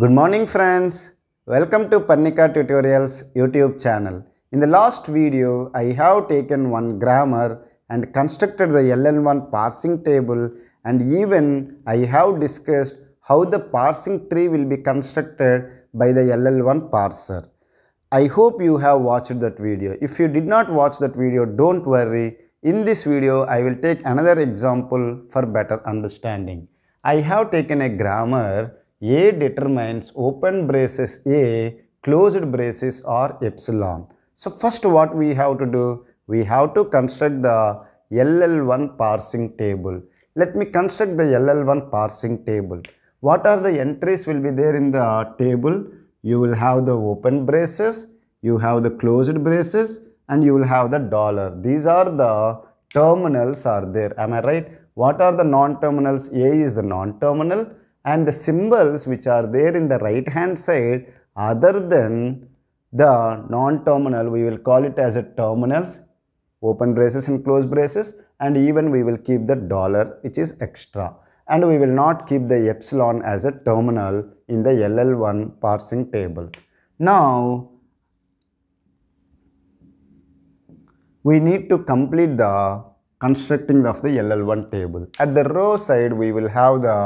Good morning friends. Welcome to Parnika Tutorials YouTube channel. In the last video, I have taken one grammar and constructed the LL1 parsing table and even I have discussed how the parsing tree will be constructed by the LL1 parser. I hope you have watched that video. If you did not watch that video, don't worry. In this video, I will take another example for better understanding. I have taken a grammar A determines open braces A, closed braces or epsilon. So first what we have to do, we have to construct the LL1 parsing table. Let me construct the LL1 parsing table. What are the entries will be there in the table? You will have the open braces, you have the closed braces and you will have the dollar. These are the terminals are there. Am I right? What are the non-terminals? A is the non-terminal and the symbols which are there in the right hand side other than the non-terminal we will call it as a terminals open braces and close braces and even we will keep the dollar which is extra and we will not keep the epsilon as a terminal in the LL1 parsing table. Now we need to complete the constructing of the LL1 table. At the row side we will have the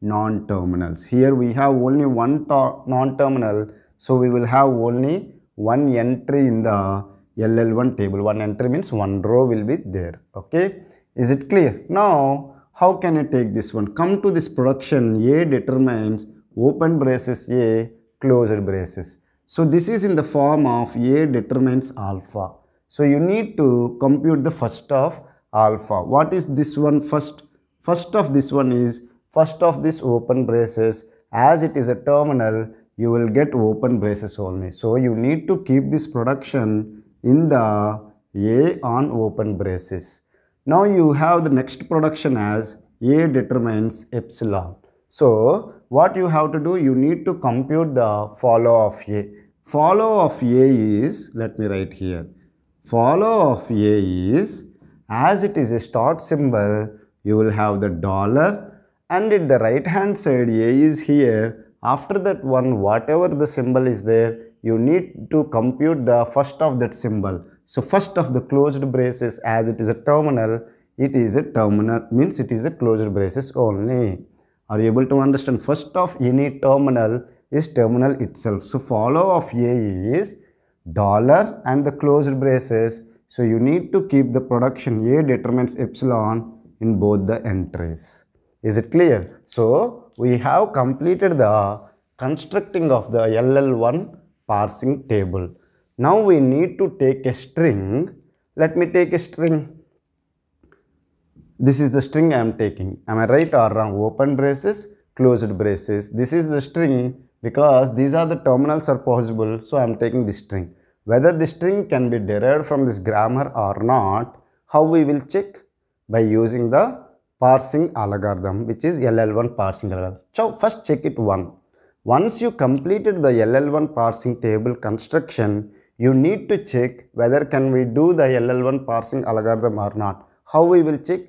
non-terminals. Here we have only one non-terminal so we will have only one entry in the LL1 table. One entry means one row will be there. Okay. Is it clear? Now how can you take this one? Come to this production A determines open braces A closed braces. So this is in the form of A determines alpha. So you need to compute the first of alpha. What is this one first? First of this one is first of this open braces as it is a terminal you will get open braces only. So you need to keep this production in the A on open braces. Now you have the next production as A determines epsilon. So what you have to do you need to compute the follow of A. Follow of A is let me write here follow of A is as it is a start symbol you will have the dollar and at the right hand side A is here. After that one whatever the symbol is there you need to compute the first of that symbol. So first of the closed braces as it is a terminal it is a terminal means it is a closed braces only. Are you able to understand? First of any terminal is terminal itself. So follow of A is dollar and the closed braces. So you need to keep the production A determines epsilon in both the entries is it clear? So we have completed the constructing of the LL1 parsing table. Now we need to take a string. Let me take a string. This is the string I am taking. Am I right or wrong? Open braces closed braces. This is the string because these are the terminals are possible so I am taking this string. Whether the string can be derived from this grammar or not, how we will check? By using the parsing algorithm which is LL1 parsing algorithm. So first check it one. Once you completed the LL1 parsing table construction, you need to check whether can we do the LL1 parsing algorithm or not. How we will check?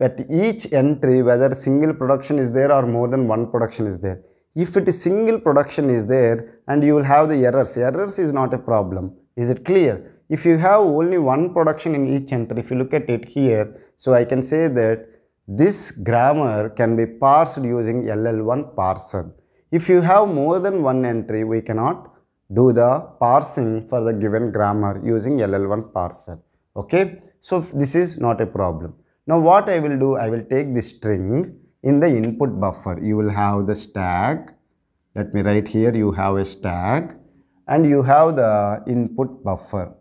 At each entry whether single production is there or more than one production is there. If it is single production is there and you will have the errors, errors is not a problem is it clear? If you have only one production in each entry, if you look at it here, so I can say that this grammar can be parsed using LL1 parser. If you have more than one entry, we cannot do the parsing for the given grammar using LL1 parser. Okay, so this is not a problem. Now what I will do, I will take this string in the input buffer. You will have the stack. Let me write here, you have a stack and you have the input buffer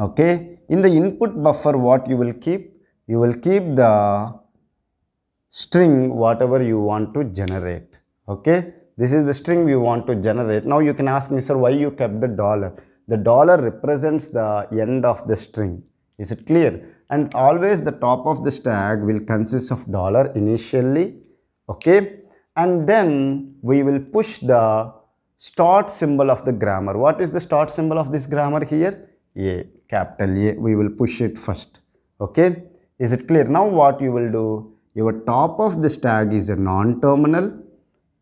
okay in the input buffer what you will keep you will keep the string whatever you want to generate okay this is the string we want to generate now you can ask me sir why you kept the dollar the dollar represents the end of the string is it clear and always the top of the stack will consist of dollar initially okay and then we will push the start symbol of the grammar. What is the start symbol of this grammar here? A, capital A. We will push it first. Okay. Is it clear? Now what you will do? Your top of the tag is a non-terminal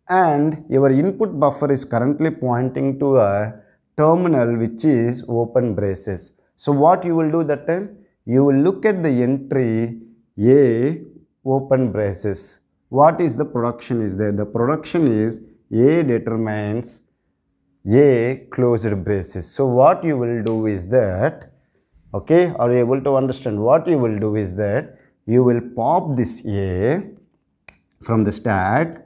and your input buffer is currently pointing to a terminal which is open braces. So what you will do that time? You will look at the entry A open braces. What is the production is there? The production is A determines A closed braces. So what you will do is that, okay, are you able to understand? What you will do is that you will pop this A from the stack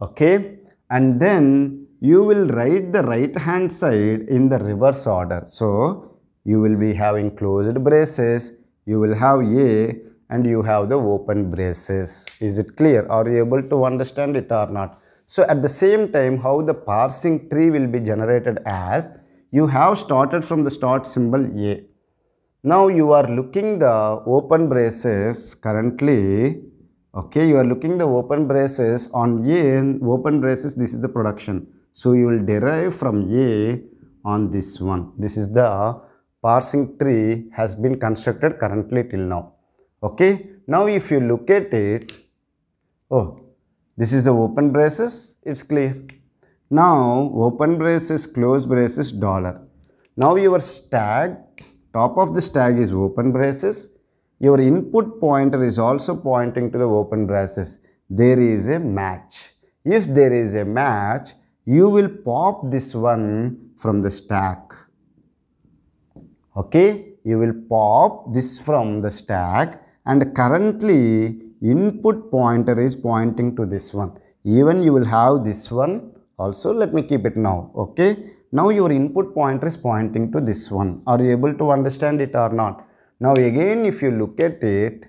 okay? And then you will write the right hand side in the reverse order. So you will be having closed braces you will have a and you have the open braces. Is it clear? Are you able to understand it or not? So at the same time how the parsing tree will be generated as you have started from the start symbol a now you are looking the open braces currently. Okay you are looking the open braces on a. Open braces this is the production. So you will derive from a on this one. This is the parsing tree has been constructed currently till now. Okay now if you look at it oh this is the open braces it's clear. Now open braces close braces dollar. Now your stack top of this tag is open braces your input pointer is also pointing to the open braces. There is a match. If there is a match, you will pop this one from the stack. Okay, you will pop this from the stack and currently input pointer is pointing to this one. Even you will have this one also. Let me keep it now. Okay, now your input pointer is pointing to this one. Are you able to understand it or not? Now again if you look at it,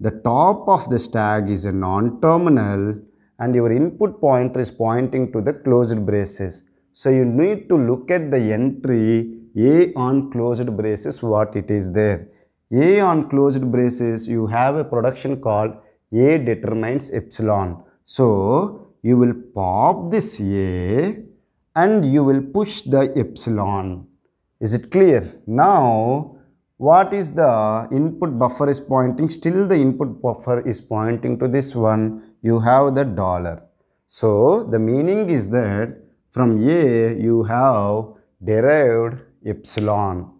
the top of the stack is a non-terminal and your input pointer is pointing to the closed braces. So you need to look at the entry A on closed braces what it is there. A on closed braces you have a production called A determines epsilon. So you will pop this A and you will push the epsilon. Is it clear? Now what is the input buffer is pointing? Still the input buffer is pointing to this one. You have the dollar. So the meaning is that from a you have derived epsilon.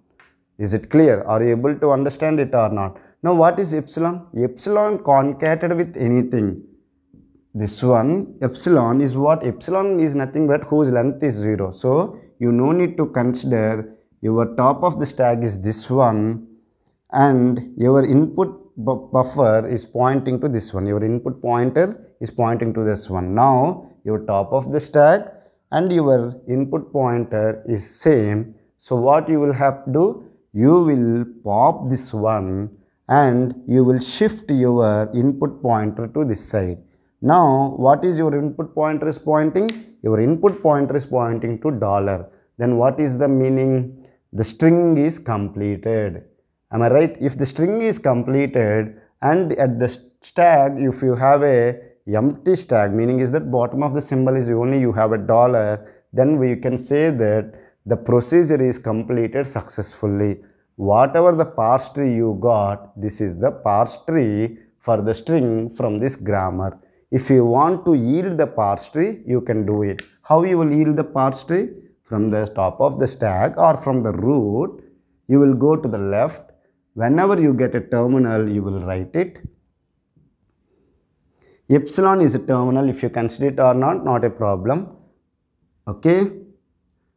Is it clear? Are you able to understand it or not? Now what is epsilon? Epsilon concatenated with anything this one epsilon is what? Epsilon is nothing but whose length is zero. So you no need to consider your top of the stack is this one and your input buffer is pointing to this one. Your input pointer is pointing to this one. Now your top of the stack and your input pointer is same. So what you will have to do? You will pop this one and you will shift your input pointer to this side now what is your input pointer is pointing your input pointer is pointing to dollar then what is the meaning the string is completed. Am I right? If the string is completed and at the stack, if you have a empty stack, meaning is that bottom of the symbol is only you have a dollar, then we can say that the procedure is completed successfully. Whatever the parse tree you got, this is the parse tree for the string from this grammar. If you want to yield the parse tree, you can do it. How you will yield the parse tree? from the top of the stack or from the root, you will go to the left. Whenever you get a terminal, you will write it. Epsilon is a terminal if you consider it or not, not a problem. Okay.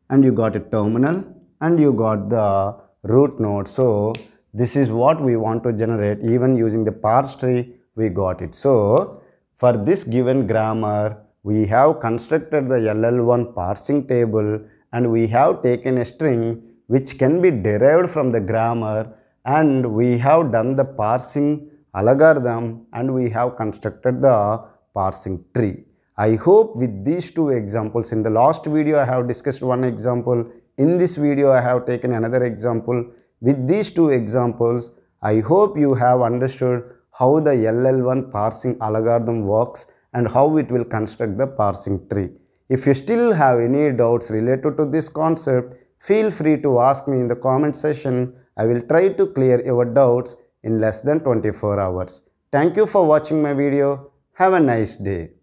And you got a terminal and you got the root node. So, this is what we want to generate even using the parse tree we got it. So, for this given grammar, we have constructed the LL1 parsing table and we have taken a string which can be derived from the grammar and we have done the parsing algorithm and we have constructed the parsing tree. I hope with these two examples, in the last video I have discussed one example, in this video I have taken another example. With these two examples, I hope you have understood how the LL1 parsing algorithm works and how it will construct the parsing tree. If you still have any doubts related to this concept, feel free to ask me in the comment section. I will try to clear your doubts in less than 24 hours. Thank you for watching my video. Have a nice day.